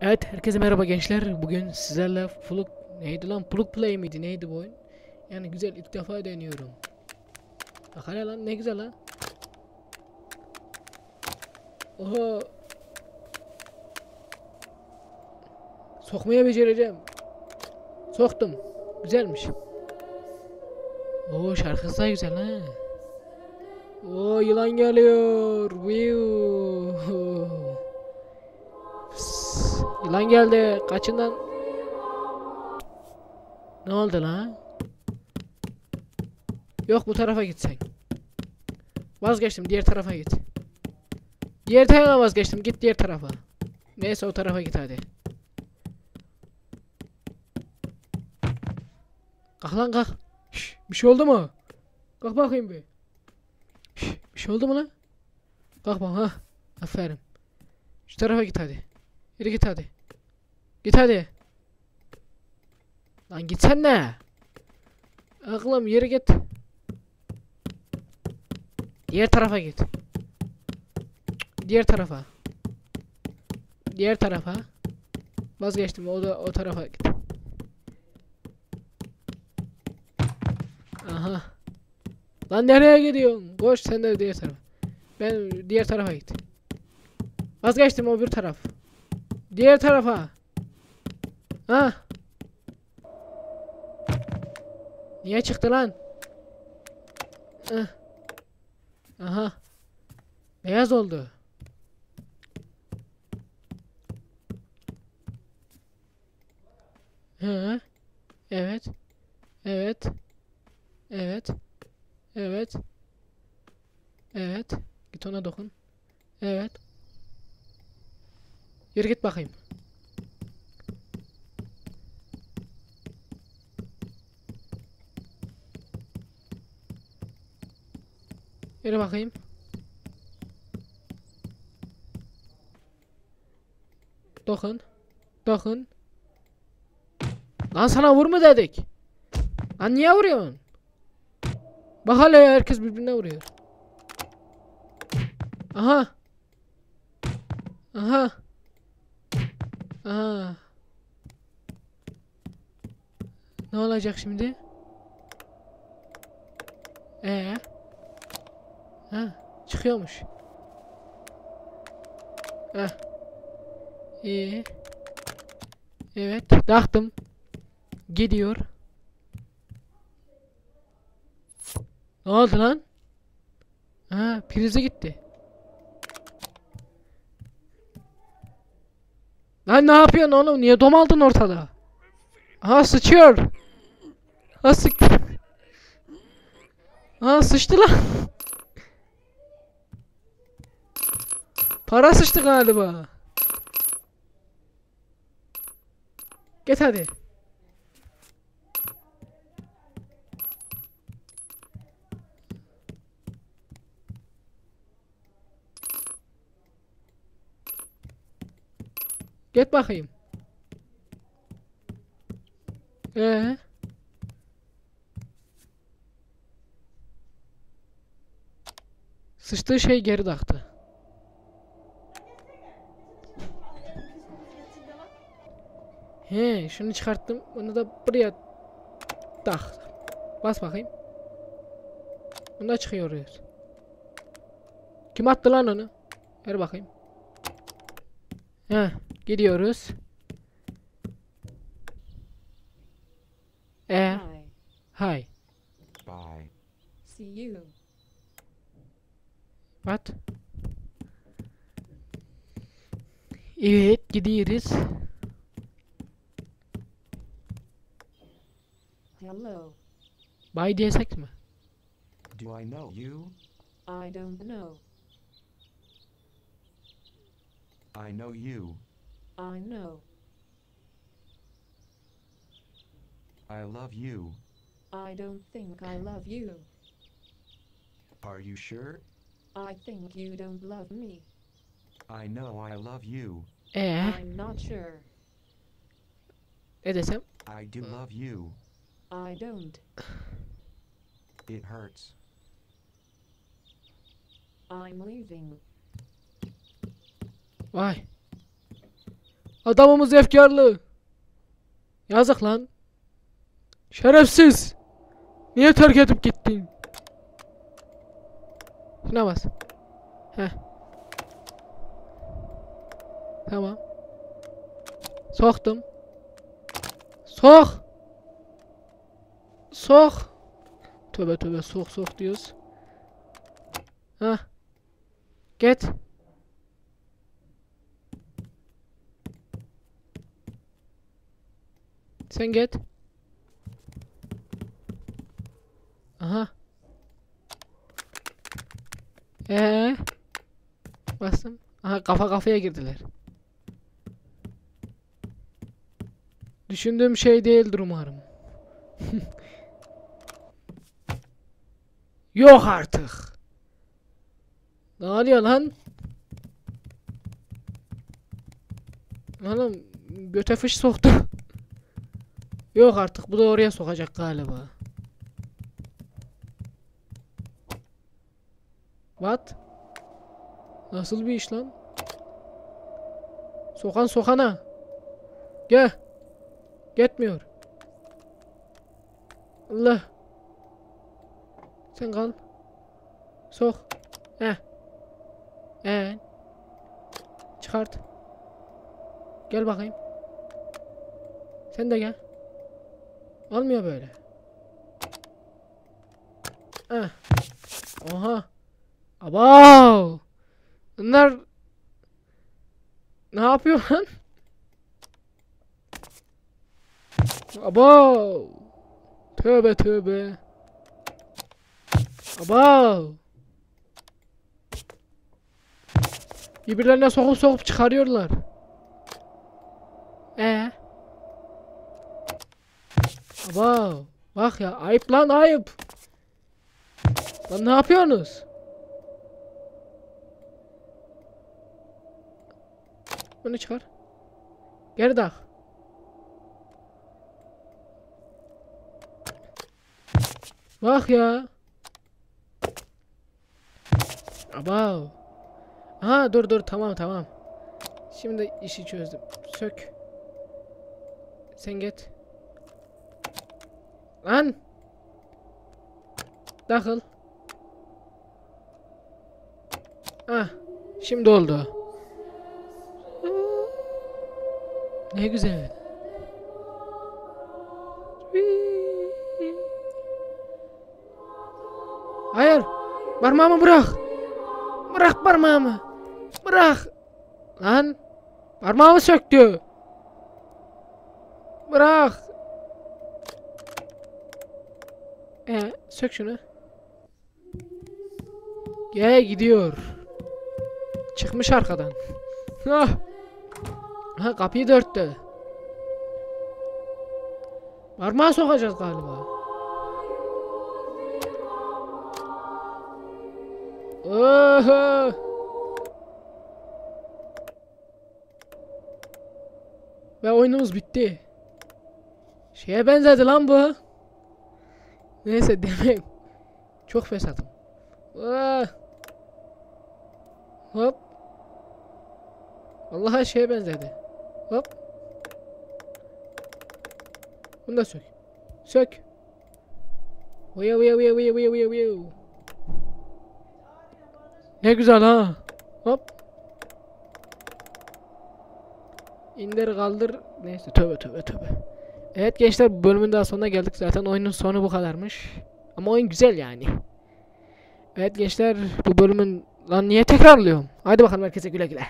Evet, herkese merhaba gençler. Bugün sizlerle Fluk neydi lan? Plug Play miydi? Neydi bu oyun? Yani güzel ilk defa deniyorum. Bak hele lan ne güzel lan. Oha. Sokmaya becereceğim. Soktum. Güzelmiş. Oo şarkısı da güzel ha. Oo yılan geliyor. Viu. Yılan geldi. Kaçın lan. Ne oldu lan? Yok bu tarafa git sen. Vazgeçtim diğer tarafa git. Diğer tarafa vazgeçtim git diğer tarafa. Neyse o tarafa git hadi. Kalk lan kalk. Şş, bir şey oldu mu? Kalk bakayım bir. Şş, bir şey oldu mu lan? Kalk bak ha. Aferin. Şu tarafa git hadi. Yürü git hadi. Git hadi. Lan gitsene. Aklım yürü git. Diğer tarafa git. Diğer tarafa. Diğer tarafa. Vazgeçtim o da o tarafa git. Aha. Lan nereye gidiyorsun? Koş sen de diğer tarafa. Ben diğer tarafa git. Vazgeçtim o bir taraf. Diğer tarafa. Ha? Niye çıktı lan? Heh. Aha. Beyaz oldu. Hı. Evet. Evet. Evet. Evet. Evet. Git ona dokun. Evet. Yürü git bakayım. Yürü bakayım. Dokun. Dokun. Lan sana vurma dedik. Lan niye vuruyorsun? Bak hele ya, herkes birbirine vuruyor. Aha. Aha. Aha. Ne olacak şimdi? Ee? Ha, çıkıyormuş. Ha. İyi. Evet, taktım. Gidiyor. Ne oldu lan? Ha, prize gitti. Lan ne yapıyorsun oğlum? Niye domaldın ortada? Ha sıçıyor. Ha sık. Ha sıçtı lan. Para sıçtı galiba. Git hadi. Git bakayım. Ee? Sıçtığı şey geri taktı. He, şunu çıkarttım. Bunu da buraya tak. Bas bakayım. Bunda çıkıyoruz. Kim attı lan onu? Ver bakayım. He, gidiyoruz. E, Hi. hay. Bye. See you. What? Evet, gidiyoruz. Hello. Bye diyesek mi? Do I know you? I don't know. I know you. I know. I love you. I don't think I love you. Are you sure? I think you don't love me. I know I love you. I'm not sure. ne desem? I do love you. I don't. It hurts. I'm leaving. Vay. Adamımız efkarlı. Yazık lan. Şerefsiz. Niye terk edip gittin? Şuna bas. Heh. Tamam. Soktum. Sok. Sok. Tövbe tövbe sok sok diyoruz. Hah. Get. Sen get. Aha. Ee. Bastım. Aha kafa kafaya girdiler. Düşündüğüm şey değildir umarım. Yok artık. Ne oluyor lan? Oğlum göte fış soktu. Yok artık bu da oraya sokacak galiba. What? Nasıl bir iş lan? Sokan sokana. Gel. Gitmiyor. Allah. Sen kal. Sok. Heh. Ee. Çıkart. Gel bakayım. Sen de gel. Olmuyor böyle. Heh. Oha. Abav. Bunlar ne yapıyor lan? Abav. Tövbe tövbe. Abav. Birbirlerine sokup sokup çıkarıyorlar. E. Abav. Bak ya ayıp lan ayıp. Lan ne yapıyorsunuz? Bunu çıkar. Geri tak. Bak ya. Abav. Ha dur dur tamam tamam. Şimdi işi çözdüm. Sök. Sen git. Lan. Dakıl. Ah. Şimdi oldu. Ne güzel. Hayır. Parmağımı bırak. Bırak parmağımı. Bırak. Lan. Parmağımı söktü. Bırak. E, sök şunu. Gel gidiyor. Çıkmış arkadan. Ah. Ha kapıyı da örttü. Parmağı sokacağız galiba. Oho. Ve oyunumuz bitti. Şeye benzedi lan bu. Neyse demeyim. Çok fesatım. Ah. Hop. Vallahi şeye benzedi. Hop. Bunu da sök. Sök. Uya uya uya uya uya uya. Ne güzel ha. Hop. İndir kaldır. Neyse tövbe tövbe tövbe. Evet gençler bu bölümün daha sonuna geldik. Zaten oyunun sonu bu kadarmış. Ama oyun güzel yani. Evet gençler bu bölümün lan niye tekrarlıyorum? Hadi bakalım herkese güle güle.